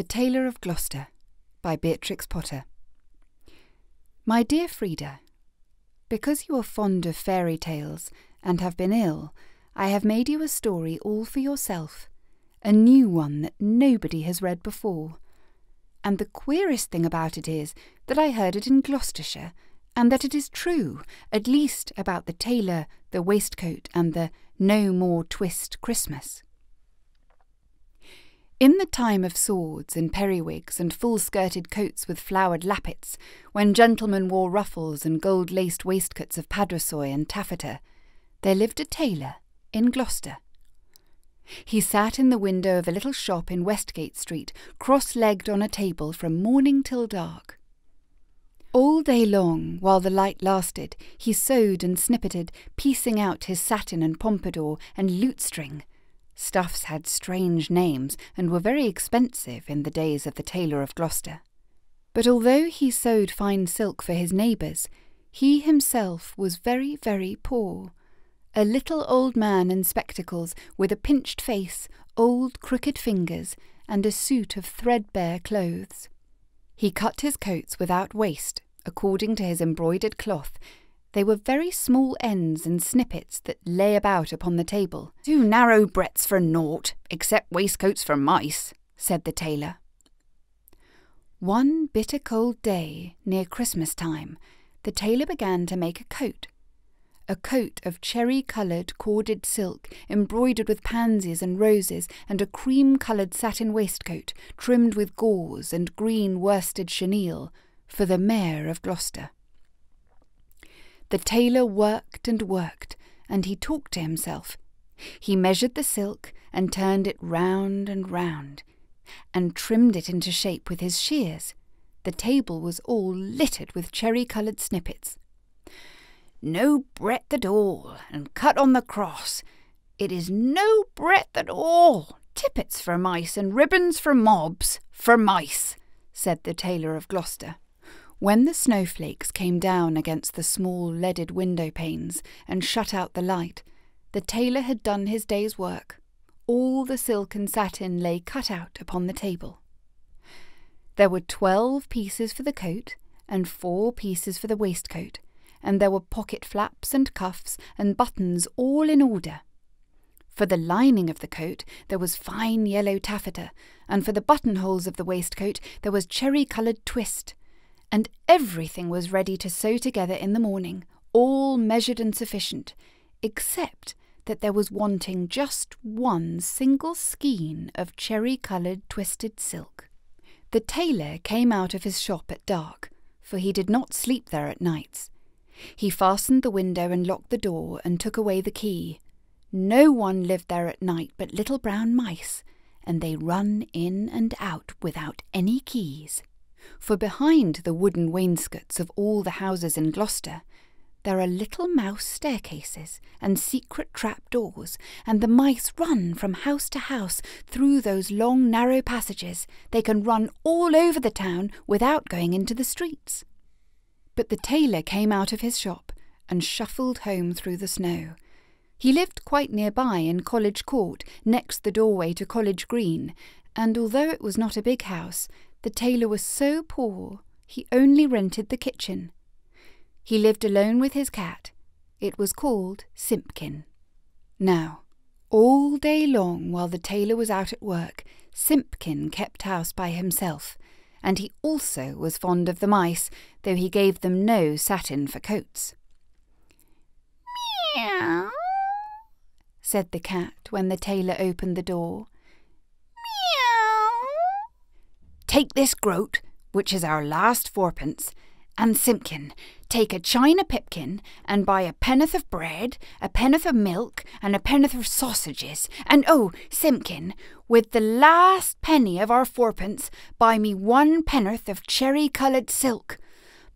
The Tailor of Gloucester by Beatrix Potter. My dear Freda, because you are fond of fairy tales and have been ill, I have made you a story all for yourself, a new one that nobody has read before. And the queerest thing about it is that I heard it in Gloucestershire, and that it is true, at least about the tailor, the waistcoat, and the no more twist Christmas. In the time of swords and periwigs and full skirted coats with flowered lappets, when gentlemen wore ruffles and gold laced waistcoats of paduasoy and taffeta, there lived a tailor in Gloucester. He sat in the window of a little shop in Westgate Street, cross legged on a table from morning till dark. All day long, while the light lasted, he sewed and snippeted, piecing out his satin and pompadour and lutestring Stuffs had strange names and were very expensive in the days of the tailor of Gloucester. But although he sewed fine silk for his neighbours, he himself was very, very poor. A little old man in spectacles, with a pinched face, old crooked fingers, and a suit of threadbare clothes. He cut his coats without waste, according to his embroidered cloth, they were very small ends and snippets that lay about upon the table. Two narrow breadths for naught, except waistcoats for mice, said the tailor. One bitter cold day, near Christmas time, the tailor began to make a coat. A coat of cherry coloured corded silk, embroidered with pansies and roses, and a cream coloured satin waistcoat, trimmed with gauze and green worsted chenille, for the mayor of Gloucester. The tailor worked and worked, and he talked to himself. He measured the silk and turned it round and round, and trimmed it into shape with his shears. The table was all littered with cherry coloured snippets. No breadth at all, and cut on the cross. It is no breadth at all. Tippets for mice and ribbons for mobs, for mice, said the tailor of Gloucester. When the snowflakes came down against the small leaded window panes and shut out the light, the tailor had done his day's work. All the silk and satin lay cut out upon the table. There were twelve pieces for the coat and four pieces for the waistcoat, and there were pocket flaps and cuffs and buttons all in order. For the lining of the coat there was fine yellow taffeta, and for the buttonholes of the waistcoat there was cherry coloured twist and everything was ready to sew together in the morning, all measured and sufficient, except that there was wanting just one single skein of cherry coloured twisted silk. The tailor came out of his shop at dark, for he did not sleep there at nights. He fastened the window and locked the door and took away the key. No one lived there at night but little brown mice, and they run in and out without any keys for behind the wooden wainscots of all the houses in Gloucester there are little mouse staircases and secret trap doors, and the mice run from house to house through those long narrow passages. They can run all over the town without going into the streets. But the tailor came out of his shop and shuffled home through the snow. He lived quite nearby in College Court, next the doorway to College Green, and although it was not a big house, the tailor was so poor he only rented the kitchen. He lived alone with his cat. It was called Simpkin. Now, all day long while the tailor was out at work, Simpkin kept house by himself, and he also was fond of the mice, though he gave them no satin for coats. Meow, said the cat when the tailor opened the door. Take this groat, which is our last fourpence, and Simpkin, take a china pipkin, and buy a penn'orth of bread, a penn'orth of milk, and a penn'orth of sausages. And oh, Simpkin, with the last penny of our fourpence, buy me one penn'orth of cherry coloured silk.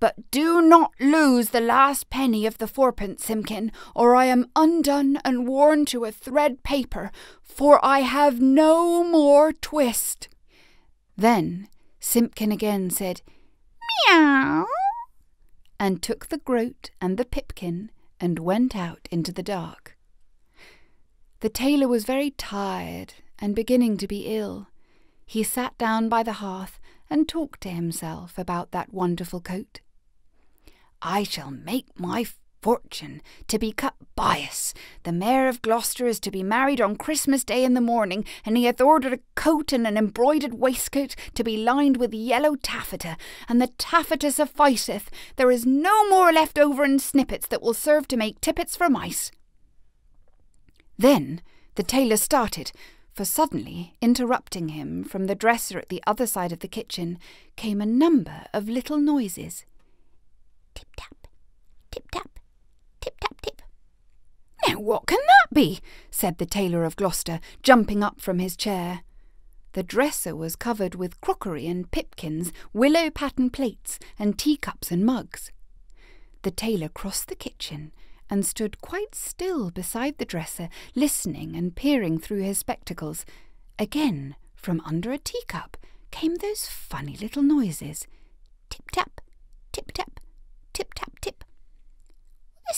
But do not lose the last penny of the fourpence, Simpkin, or I am undone and worn to a thread paper, for I have no more twist. Then Simpkin again said, Meow, and took the groat and the pipkin and went out into the dark. The tailor was very tired and beginning to be ill. he sat down by the hearth and talked to himself about that wonderful coat. I shall make my fortune to be cut bias. The Mayor of Gloucester is to be married on Christmas Day in the morning, and he hath ordered a coat and an embroidered waistcoat to be lined with yellow taffeta, and the taffeta sufficeth. There is no more left over in snippets that will serve to make tippets for mice. Then the tailor started, for suddenly, interrupting him from the dresser at the other side of the kitchen, came a number of little noises. Tip tap, tip tap. Now what can that be? said the tailor of Gloucester, jumping up from his chair. The dresser was covered with crockery and pipkins, willow pattern plates, and teacups and mugs. The tailor crossed the kitchen and stood quite still beside the dresser, listening and peering through his spectacles. Again, from under a teacup, came those funny little noises tip tap, tip tap, tip tap tip.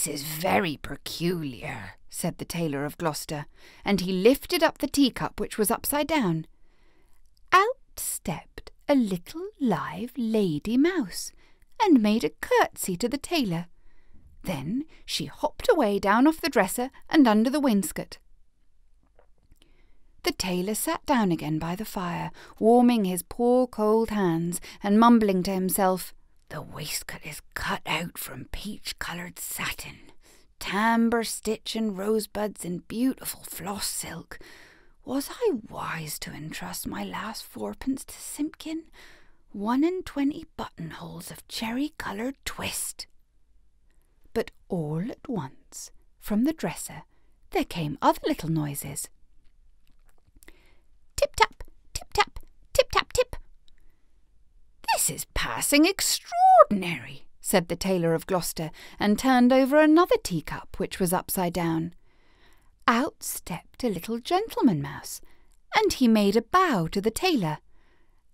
This is very peculiar, said the tailor of Gloucester, and he lifted up the teacup which was upside down. Out stepped a little live lady mouse, and made a curtsy to the tailor. Then she hopped away down off the dresser and under the wainscot. The tailor sat down again by the fire, warming his poor cold hands and mumbling to himself, The waistcoat is cut out from peach coloured satin, tambour stitch and rosebuds in beautiful floss silk. Was I wise to entrust my last fourpence to Simpkin? One and twenty buttonholes of cherry coloured twist but all at once, from the dresser, there came other little noises. Tip tap, tip tap, tip tap tip. This is passing extraordinary, said the tailor of Gloucester, and turned over another teacup which was upside down. Out stepped a little gentleman mouse, and he made a bow to the tailor.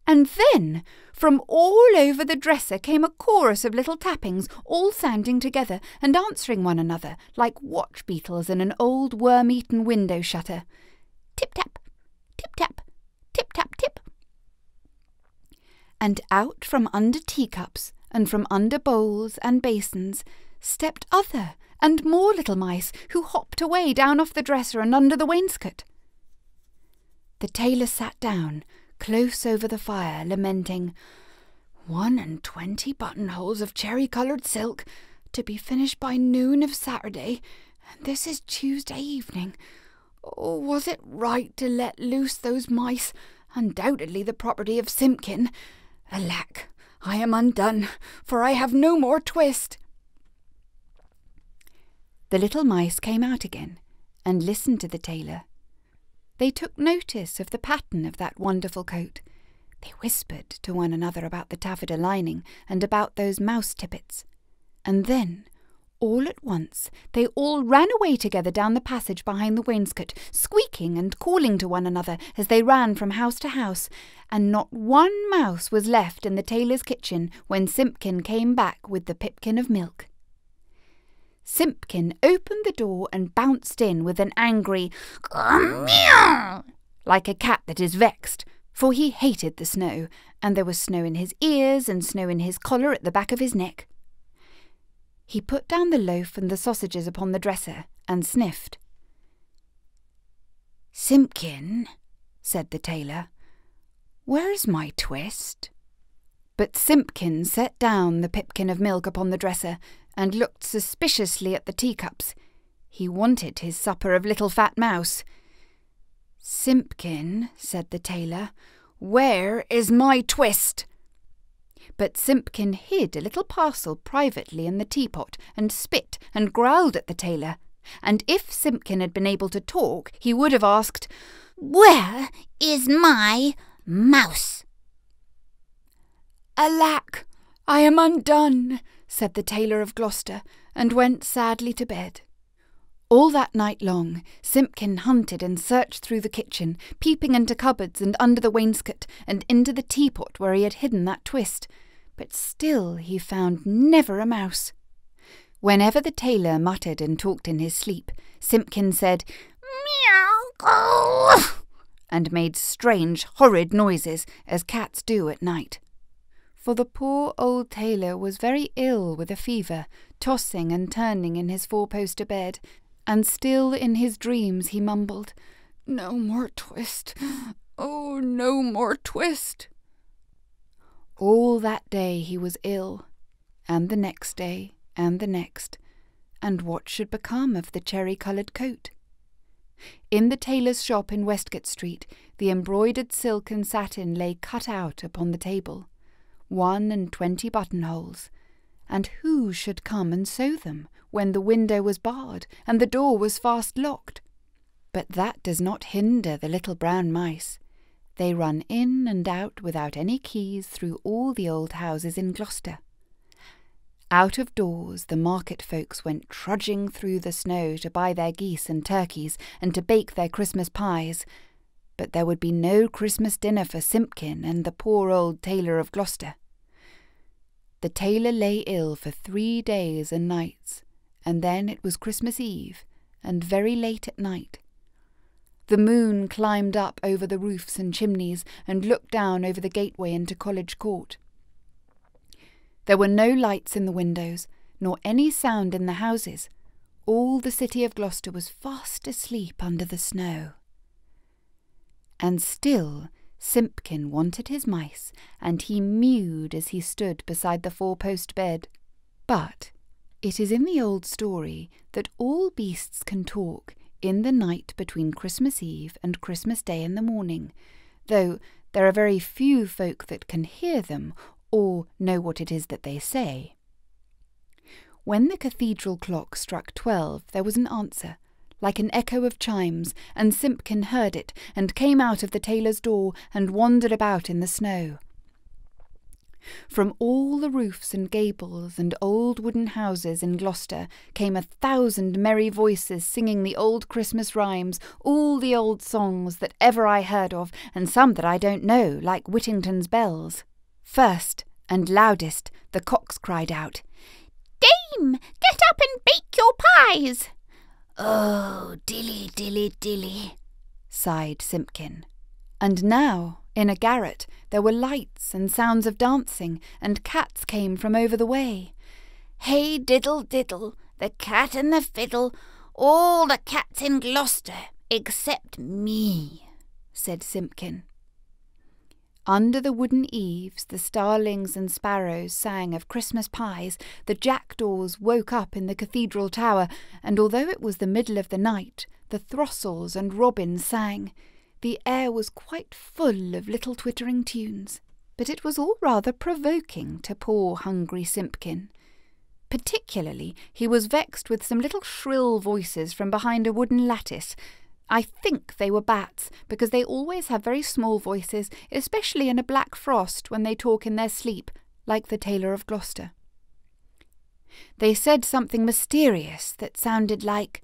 And then, from all over the dresser came a chorus of little tappings, all sounding together and answering one another, like watch beetles in an old worm eaten window shutter. Tip tap, tip tap, tip tap tip. And out from under teacups and from under bowls and basins stepped other and more little mice, who hopped away down off the dresser and under the wainscot. The tailor sat down, close over the fire, lamenting, One and twenty buttonholes of cherry coloured silk, to be finished by noon of Saturday, and this is Tuesday evening. Oh, was it right to let loose those mice, undoubtedly the property of Simpkin? Alack, I am undone, for I have no more twist. The little mice came out again, and listened to the tailor they took notice of the pattern of that wonderful coat. They whispered to one another about the taffeta lining and about those mouse tippets. And then, all at once, they all ran away together down the passage behind the wainscot, squeaking and calling to one another as they ran from house to house, and not one mouse was left in the tailor's kitchen when Simpkin came back with the pipkin of milk. Simpkin opened the door and bounced in with an angry meow, like a cat that is vexed, for he hated the snow, and there was snow in his ears and snow in his collar at the back of his neck. He put down the loaf and the sausages upon the dresser and sniffed. Simpkin, said the tailor, where's my twist? But Simpkin set down the pipkin of milk upon the dresser and looked suspiciously at the teacups. He wanted his supper of little fat mouse. Simpkin, said the tailor, where is my twist? But Simpkin hid a little parcel privately in the teapot and spit and growled at the tailor. And if Simpkin had been able to talk, he would have asked, Where is my mouse? Alack, I am undone, said the tailor of Gloucester, and went sadly to bed. All that night long, Simpkin hunted and searched through the kitchen, peeping into cupboards and under the wainscot and into the teapot where he had hidden that twist, but still he found never a mouse. Whenever the tailor muttered and talked in his sleep, Simpkin said, Meow, and made strange, horrid noises, as cats do at night. For the poor old tailor was very ill with a fever, tossing and turning in his four-poster bed, and still in his dreams he mumbled, No more twist! Oh, no more twist! All that day he was ill, and the next day, and the next, and what should become of the cherry-coloured coat? In the tailor's shop in Westgate Street, the embroidered silk and satin lay cut out upon the table, one and twenty buttonholes, and who should come and sew them when the window was barred and the door was fast locked? But that does not hinder the little brown mice. They run in and out without any keys through all the old houses in Gloucester. Out of doors the market folks went trudging through the snow to buy their geese and turkeys and to bake their Christmas pies, but there would be no Christmas dinner for Simpkin and the poor old tailor of Gloucester. The tailor lay ill for three days and nights, and then it was Christmas Eve, and very late at night. The moon climbed up over the roofs and chimneys and looked down over the gateway into College Court. There were no lights in the windows, nor any sound in the houses. All the city of Gloucester was fast asleep under the snow. And still Simpkin wanted his mice, and he mewed as he stood beside the four-post bed. But it is in the old story that all beasts can talk in the night between Christmas Eve and Christmas Day in the morning, though there are very few folk that can hear them or know what it is that they say. When the cathedral clock struck twelve, there was an answer, like an echo of chimes, and Simpkin heard it, and came out of the tailor's door, and wandered about in the snow. From all the roofs and gables and old wooden houses in Gloucester came a thousand merry voices singing the old Christmas rhymes, all the old songs that ever I heard of, and some that I don't know, like Whittington's bells. First and loudest the cocks cried out, Dame, get up and bake your pies. Oh, dilly, dilly, dilly, sighed Simpkin. And now, in a garret, there were lights and sounds of dancing, and cats came from over the way. Hey diddle diddle, the cat and the fiddle, all the cats in Gloucester, except me, said Simpkin. Under the wooden eaves, the starlings and sparrows sang of Christmas pies, the jackdaws woke up in the cathedral tower, and although it was the middle of the night, the throstles and robins sang. The air was quite full of little twittering tunes, but it was all rather provoking to poor hungry Simpkin. Particularly, he was vexed with some little shrill voices from behind a wooden lattice, I think they were bats, because they always have very small voices, especially in a black frost when they talk in their sleep, like the Tailor of Gloucester. They said something mysterious that sounded like,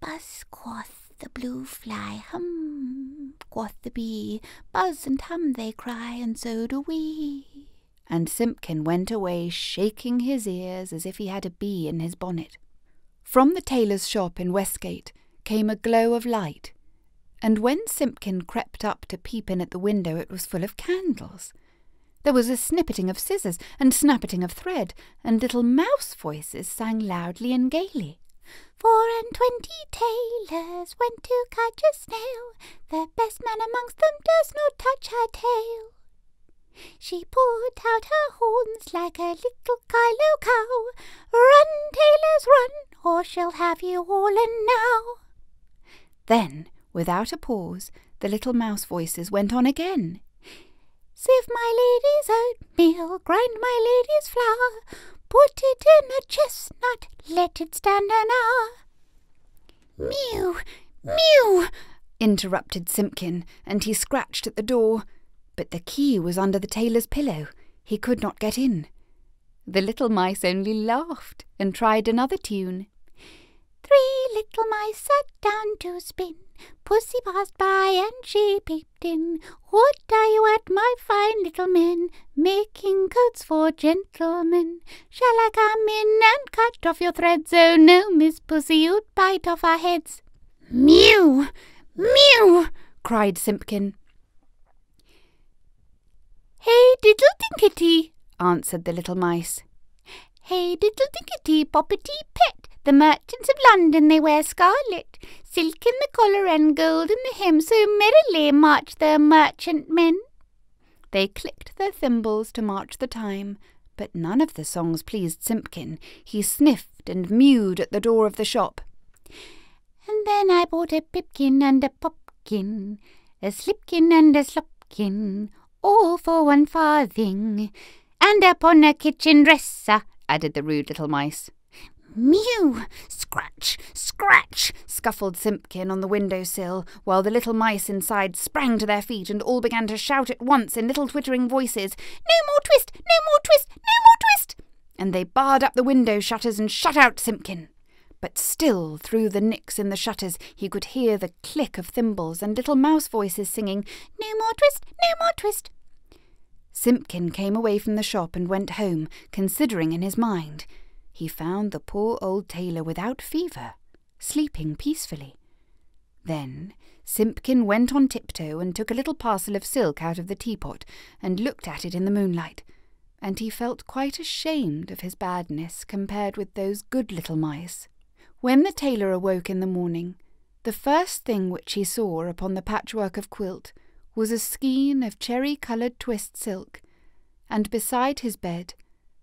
Buzz, quoth the blue fly, hum, quoth the bee, buzz and hum they cry, and so do we. And Simpkin went away shaking his ears as if he had a bee in his bonnet. From the tailor's shop in Westgate, came a glow of light, and when Simpkin crept up to peep in at the window it was full of candles. There was a snippeting of scissors and snappeting of thread, and little mouse voices sang loudly and gaily. Four and twenty tailors went to catch a snail. The best man amongst them does not touch her tail. She put out her horns like a little kyloe cow. Run, tailors, run, or she'll have you all in now. Then, without a pause, the little mouse voices went on again. Sieve my lady's oatmeal, grind my lady's flour, put it in a chestnut, let it stand an hour. Mew, mew, interrupted Simpkin, and he scratched at the door. But the key was under the tailor's pillow. He could not get in. The little mice only laughed and tried another tune. Three little mice sat down to spin. Pussy passed by and she peeped in. What are you at, my fine little men? Making coats for gentlemen. Shall I come in and cut off your threads? Oh no, Miss Pussy, you'd bite off our heads. Mew! Mew! cried Simpkin. Hey, diddle dinkety, answered the little mice. Hey, diddle dinkety, poppety pet. The merchants of London they wear scarlet, silk in the collar and gold in the hem, so merrily march the merchantmen. They clicked their thimbles to march the time, but none of the songs pleased Simpkin. He sniffed and mewed at the door of the shop. And then I bought a pipkin and a popkin, a slipkin and a slopkin, all for one farthing, and upon a kitchen dresser, added the rude little mice. Mew! Scratch! Scratch! scuffled Simpkin on the window sill, while the little mice inside sprang to their feet and all began to shout at once in little twittering voices, No more twist! No more twist! No more twist! And they barred up the window shutters and shut out Simpkin. But still, through the nicks in the shutters, he could hear the click of thimbles and little mouse voices singing, No more twist! No more twist! Simpkin came away from the shop and went home, considering in his mind he found the poor old tailor without fever, sleeping peacefully. Then Simpkin went on tiptoe and took a little parcel of silk out of the teapot and looked at it in the moonlight, and he felt quite ashamed of his badness compared with those good little mice. When the tailor awoke in the morning, the first thing which he saw upon the patchwork of quilt was a skein of cherry-coloured twist silk, and beside his bed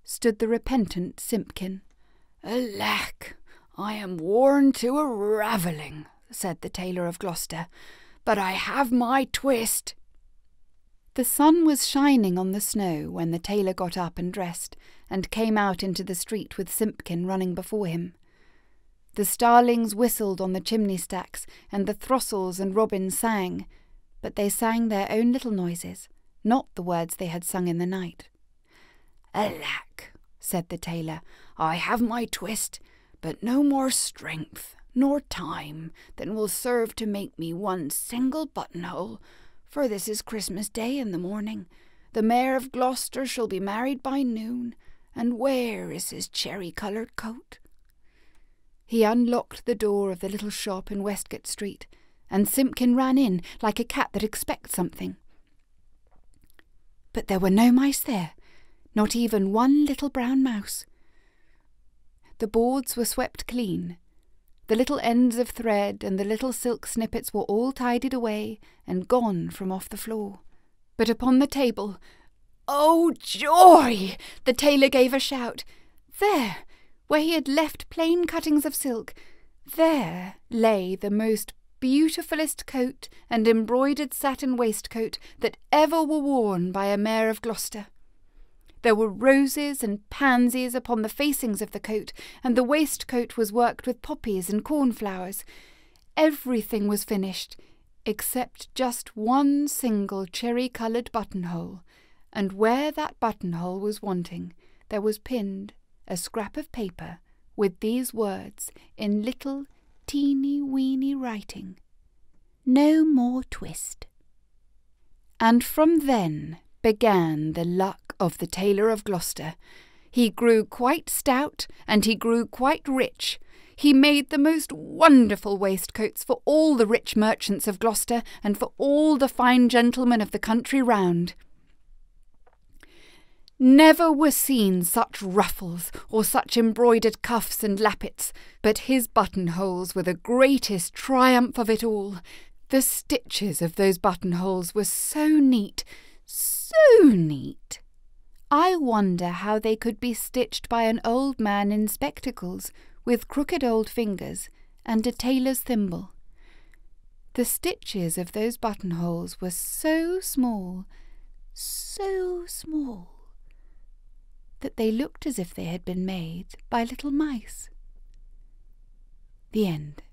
stood the repentant Simpkin. Alack, I am worn to a ravelling, said the tailor of Gloucester, but I have my twist. The sun was shining on the snow when the tailor got up and dressed, and came out into the street with Simpkin running before him. The starlings whistled on the chimney stacks, and the throstles and robins sang, but they sang their own little noises, not the words they had sung in the night. Alack, said the tailor, I have my twist, but no more strength nor time than will serve to make me one single buttonhole, for this is Christmas Day in the morning. The Mayor of Gloucester shall be married by noon, and where is his cherry-coloured coat? He unlocked the door of the little shop in Westgate Street, and Simpkin ran in like a cat that expects something. But there were no mice there, not even one little brown mouse. The boards were swept clean. The little ends of thread and the little silk snippets were all tidied away and gone from off the floor. But upon the table, oh joy! The tailor gave a shout. There, where he had left plain cuttings of silk, there lay the most beautifulest coat and embroidered satin waistcoat that ever were worn by a mayor of Gloucester. There were roses and pansies upon the facings of the coat, and the waistcoat was worked with poppies and cornflowers. Everything was finished, except just one single cherry-coloured buttonhole, and where that buttonhole was wanting, there was pinned a scrap of paper with these words in little teeny weeny writing No more twist. And from then began the luck of the tailor of Gloucester. He grew quite stout, and he grew quite rich. He made the most wonderful waistcoats for all the rich merchants of Gloucester, and for all the fine gentlemen of the country round. Never were seen such ruffles or such embroidered cuffs and lappets, but his buttonholes were the greatest triumph of it all. The stitches of those buttonholes were so neat, so neat. I wonder how they could be stitched by an old man in spectacles, with crooked old fingers, and a tailor's thimble. The stitches of those buttonholes were so small, so small, that they looked as if they had been made by little mice. The end.